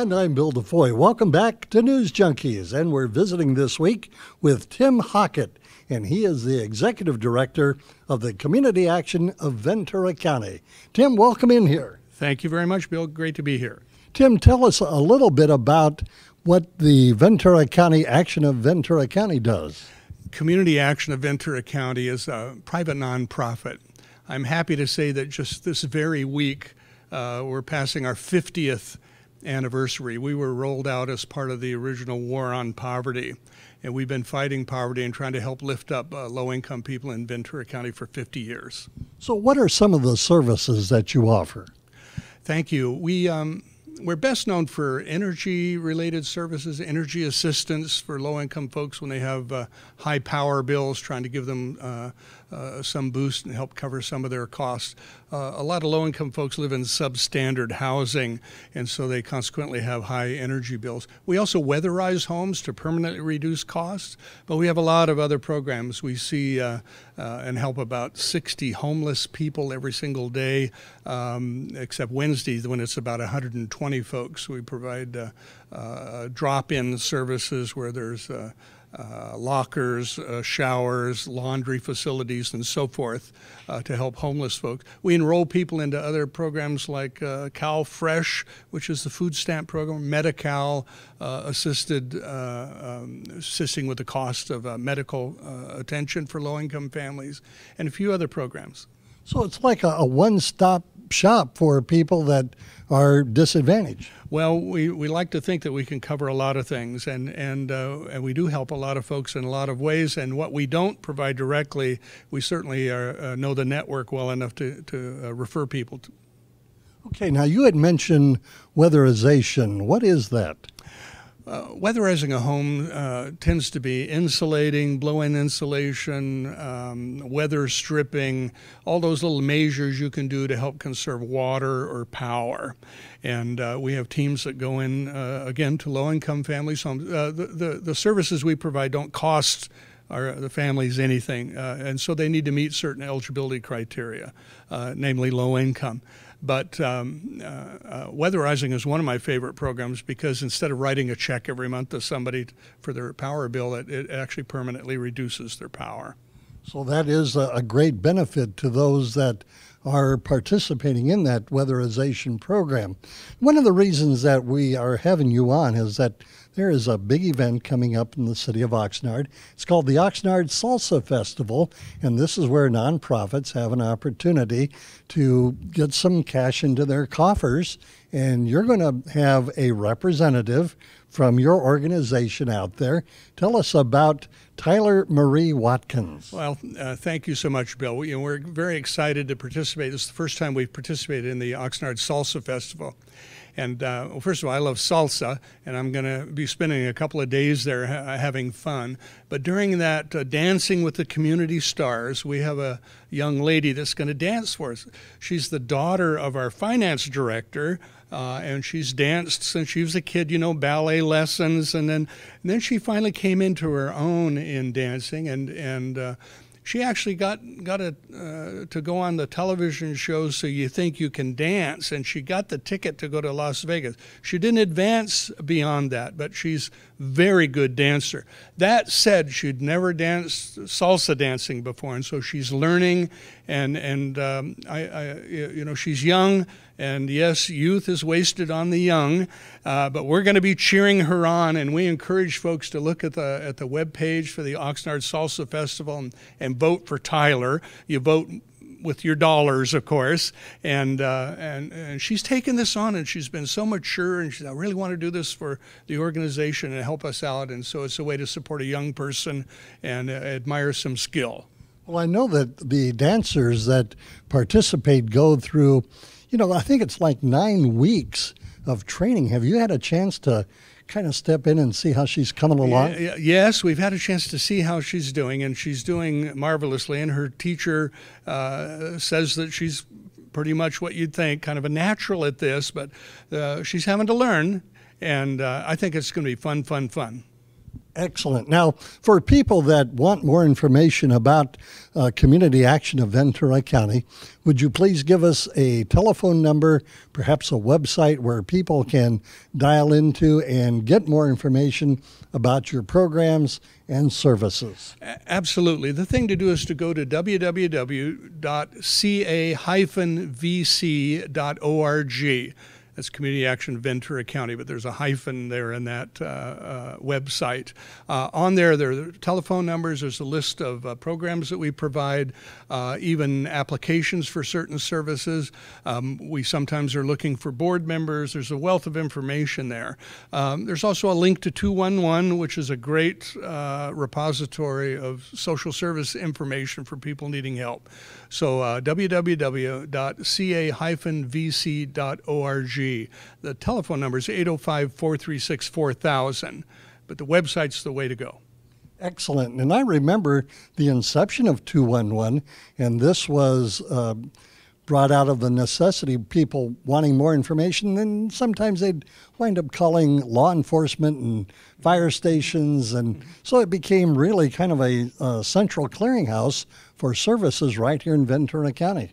And I'm Bill DeFoi. Welcome back to News Junkies. And we're visiting this week with Tim Hockett, and he is the Executive Director of the Community Action of Ventura County. Tim, welcome in here. Thank you very much, Bill. Great to be here. Tim, tell us a little bit about what the Ventura County Action of Ventura County does. Community Action of Ventura County is a private nonprofit. I'm happy to say that just this very week, uh, we're passing our 50th anniversary. We were rolled out as part of the original War on Poverty, and we've been fighting poverty and trying to help lift up uh, low income people in Ventura County for 50 years. So, what are some of the services that you offer? Thank you. We, um, we're best known for energy related services, energy assistance for low income folks when they have uh, high power bills, trying to give them uh, uh, some boost and help cover some of their costs. Uh, a lot of low income folks live in substandard housing, and so they consequently have high energy bills. We also weatherize homes to permanently reduce costs, but we have a lot of other programs. We see uh, uh, and help about 60 homeless people every single day, um, except Wednesdays when it's about 120 folks. We provide uh, drop in services where there's uh, lockers, uh, showers, laundry facilities, and so forth uh, to help homeless folks. We enroll people into other programs like uh, Cal Fresh, which is the food stamp program, Medi-Cal, uh, assisted uh, um, assisting with the cost of medical attention for low-income families, and a few other programs. So it's like a, a one-stop shop for people that are disadvantaged. Well, we, we like to think that we can cover a lot of things, and and uh, and we do help a lot of folks in a lot of ways. And what we don't provide directly, we certainly are, uh, know the network well enough to to uh, refer people to. Okay, now you had mentioned weatherization. What is that? Uh, weatherizing a home uh, tends to be insulating, blow-in insulation, um, weather stripping, all those little measures you can do to help conserve water or power. And uh, we have teams that go in uh, again to low-income families' homes. Uh, the, the, the services we provide don't cost the families anything, uh, and so they need to meet certain eligibility criteria, namely low income. But um, uh, uh, weatherizing is one of my favorite programs because instead of writing a check every month to somebody for their power bill, it, it actually permanently reduces their power. So that is a, a great benefit to those that are participating in that weatherization program. One of the reasons that we are having you on is that there is a big event coming up in the city of Oxnard. It's called the Oxnard Salsa Festival, and this is where nonprofits have an opportunity to get some cash into their coffers. And you're going to have a representative from your organization out there. Tell us about Tyler Marie Watkins. Well, uh, thank you so much, Bill. We, you know, we're very excited to participate. This is the first time we've participated in the Oxnard Salsa Festival. And uh, well, first of all, I love salsa, and I'm going to be spending a couple of days there ha- having fun. But during that uh, dancing with the community stars, we have a young lady that's going to dance for us. She's the daughter of our finance director. Uh, and she's danced since she was a kid, you know, ballet lessons, and then and then she finally came into her own in dancing, and and uh, she actually got got a, uh, to go on the television show so you think you can dance. And she got the ticket to go to las vegas. She didn't advance beyond that but she's very good dancer. That said she'd never danced salsa dancing before. And so she's learning. And and um, I, I, you know she's young and yes, youth is wasted on the young, uh, but we're going to be cheering her on, and we encourage folks to look at the at the web page for the Oxnard Salsa Festival and, and vote for Tyler. You vote with your dollars, of course. And, uh, and, and she's taken this on and she's been so mature and she I really want to do this for the organization and help us out. And so it's a way to support a young person and uh, admire some skill. Well, I know that the dancers that participate go through you know, I think it's like nine weeks of training. Have you had a chance to kind of step in and see how she's coming along? Yes, we've had a chance to see how she's doing, and she's doing marvelously. And her teacher uh, says that she's pretty much what you'd think, kind of a natural at this, but uh, she's having to learn. And uh, I think it's going to be fun, fun, fun. Excellent. Now, for people that want more information about uh, Community Action of Ventura County, would you please give us a telephone number, perhaps a website where people can dial into and get more information about your programs and services? Absolutely. The thing to do is to go to www.ca-vc.org. That's Community Action Ventura County, but there's a hyphen there in that uh, uh, website. Uh, on there, there are telephone numbers, there's a list of uh, programs that we provide, uh, even applications for certain services. Um, we sometimes are looking for board members. There's a wealth of information there. Um, there's also a link to 211, which is a great repository of social service information for people needing help. So www.ca-vc.org the telephone number is 805 436 4000, but the website's the way to go. Excellent. And I remember the inception of 211, and this was. Uh, brought out of the necessity of people wanting more information. And sometimes they'd wind up calling law enforcement and fire stations. And so it became really kind of a, a central clearinghouse for services right here in Ventura County.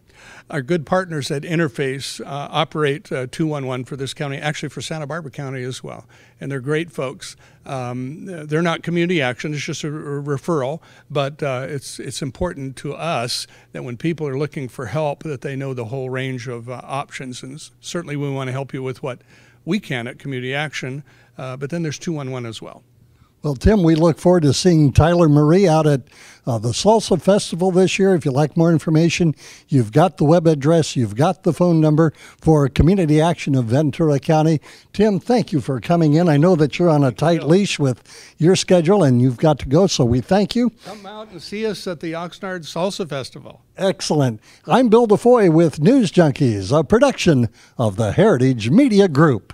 Our good partners at Interface uh, operate uh, 211 for this county, actually for Santa Barbara County as well. And they're great folks. Um, they're not community action, it's just a, referral, but uh, it's, it's important to us that when people are looking for help that they know the whole range of uh, options. And certainly we want to help you with what we can at Community Action, uh, but then there's 211 as well. Well, Tim, we look forward to seeing Tyler Marie out at uh, the Salsa Festival this year. If you'd like more information, you've got the web address, you've got the phone number for Community Action of Ventura County. Tim, thank you for coming in. I know that you're on a tight leash with your schedule and you've got to go, so we thank you. Come out and see us at the Oxnard Salsa Festival. Excellent. I'm Bill DeFoi with News Junkies, a production of the Heritage Media Group.